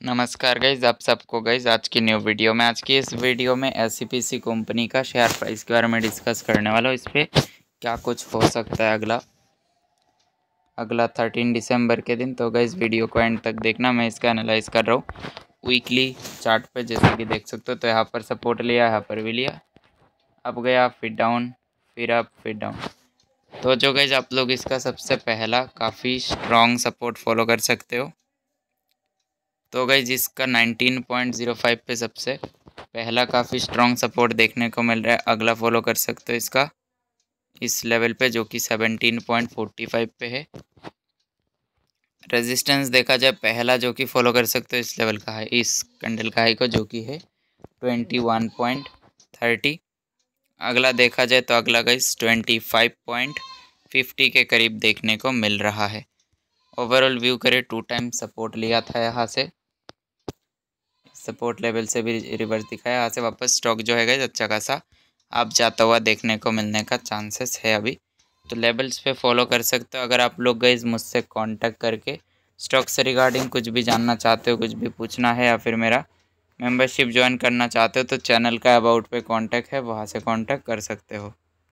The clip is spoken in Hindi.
नमस्कार गाइज़ आप सबको गाइज़ आज की न्यू वीडियो में, आज की इस वीडियो में एस कंपनी का शेयर प्राइस के बारे में डिस्कस करने वाला हूँ। इस पर क्या कुछ हो सकता है अगला? अगला थर्टीन दिसंबर के दिन तो गाइज़ वीडियो को एंड तक देखना। मैं इसका एनालाइज कर रहा हूँ। वीकली चार्ट पे, जैसे कि देख सकते हो तो यहाँ पर सपोर्ट लिया, यहाँ पर भी लिया। अब गया, फिर डाउन फिर अप फिर डाउन तो जो गाइज़ आप लोग इसका सबसे पहला काफ़ी स्ट्रॉन्ग सपोर्ट फॉलो कर सकते हो। तो गई जिसका 19.05 पे सबसे पहला काफ़ी स्ट्रॉन्ग सपोर्ट देखने को मिल रहा है, अगला फॉलो कर सकते हो इसका। इस लेवल पे जो कि 17.45 पे है। रेजिस्टेंस देखा जाए, पहला जो कि फॉलो कर सकते हो इस लेवल का है, इस कैंडल का हाई को जो कि है 21.30 अगला देखा जाए तो अगला गाइस 25.50 के करीब देखने को मिल रहा है। ओवरऑल व्यू करें टू टाइम सपोर्ट लिया था यहाँ से। सपोर्ट लेवल से भी रिवर्स दिखाया। यहाँ से वापस स्टॉक जो है गई अच्छा खासा। आप जाता हुआ देखने को मिलने का चांसेस है अभी। तो लेवल्स पे फॉलो कर सकते हो। अगर आप लोग गए मुझसे कांटेक्ट करके स्टॉक से रिगार्डिंग कुछ भी जानना चाहते हो, कुछ भी पूछना है या फिर मेरा मेंबरशिप ज्वाइन करना चाहते हो तो चैनल का अबाउट पे कांटेक्ट है। वहाँ से कांटेक्ट कर सकते हो।